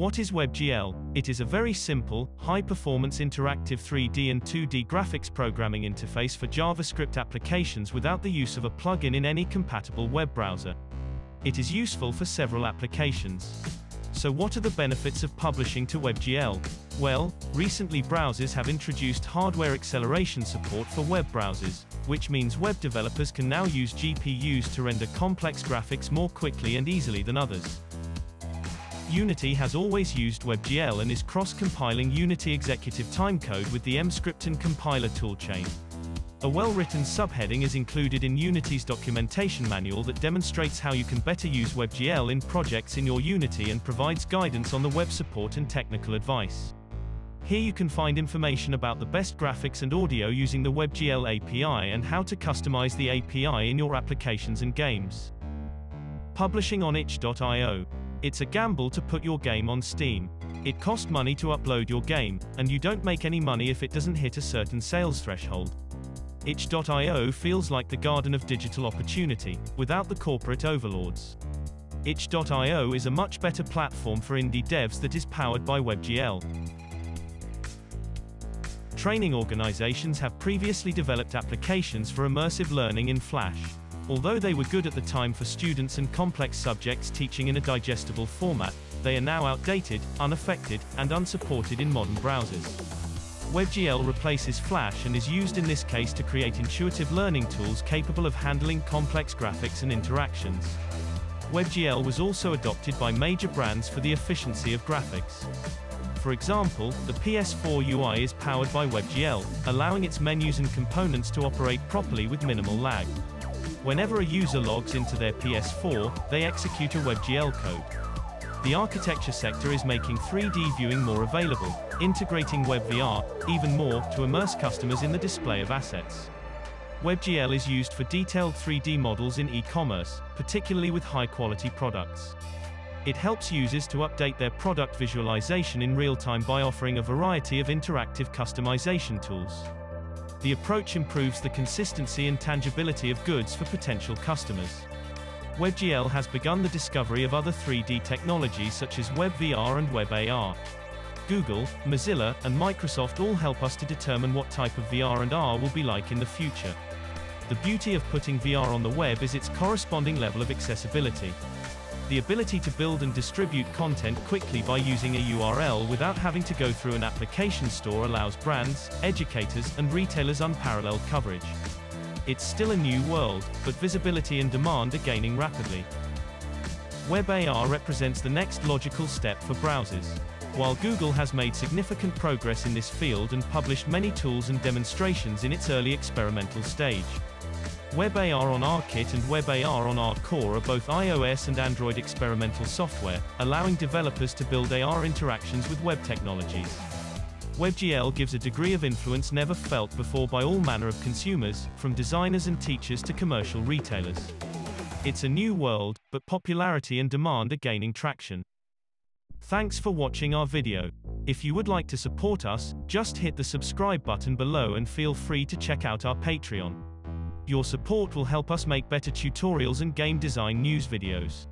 What is WebGL? It is a very simple, high-performance interactive 3D and 2D graphics programming interface for JavaScript applications without the use of a plugin in any compatible web browser. It is useful for several applications. So what are the benefits of publishing to WebGL? Well, recently browsers have introduced hardware acceleration support for web browsers, which means web developers can now use GPUs to render complex graphics more quickly and easily than others. Unity has always used WebGL and is cross-compiling Unity executive timecode with the Emscripten compiler toolchain. A well-written subheading is included in Unity's documentation manual that demonstrates how you can better use WebGL in projects in your Unity and provides guidance on the web support and technical advice. Here you can find information about the best graphics and audio using the WebGL API and how to customize the API in your applications and games. Publishing on itch.io it's a gamble to put your game on Steam. It costs money to upload your game, and you don't make any money if it doesn't hit a certain sales threshold. Itch.io feels like the garden of digital opportunity, without the corporate overlords. Itch.io is a much better platform for indie devs that is powered by WebGL. Training organizations have previously developed applications for immersive learning in Flash. Although they were good at the time for students and complex subjects teaching in a digestible format, they are now outdated, unaffected, and unsupported in modern browsers. WebGL replaces Flash and is used in this case to create intuitive learning tools capable of handling complex graphics and interactions. WebGL was also adopted by major brands for the efficiency of graphics. For example, the PS4 UI is powered by WebGL, allowing its menus and components to operate properly with minimal lag. Whenever a user logs into their PS4, they execute a WebGL code. The architecture sector is making 3D viewing more available, integrating WebVR, even more, to immerse customers in the display of assets. WebGL is used for detailed 3D models in e-commerce, particularly with high-quality products. It helps users to update their product visualization in real time by offering a variety of interactive customization tools. The approach improves the consistency and tangibility of goods for potential customers. WebGL has begun the discovery of other 3D technologies such as WebVR and WebAR. Google, Mozilla, and Microsoft all help us to determine what type of VR and AR will be like in the future. The beauty of putting VR on the web is its corresponding level of accessibility. The ability to build and distribute content quickly by using a URL without having to go through an application store allows brands, educators, and retailers unparalleled coverage. It's still a new world, but visibility and demand are gaining rapidly. WebAR represents the next logical step for browsers. While Google has made significant progress in this field and published many tools and demonstrations in its early experimental stage, WebAR on ARKit and WebAR on ARCore are both iOS and Android experimental software, allowing developers to build AR interactions with web technologies. WebGL gives a degree of influence never felt before by all manner of consumers, from designers and teachers to commercial retailers. It's a new world, but popularity and demand are gaining traction. Thanks for watching our video. If you would like to support us, just hit the subscribe button below and feel free to check out our Patreon. Your support will help us make better tutorials and game design news videos.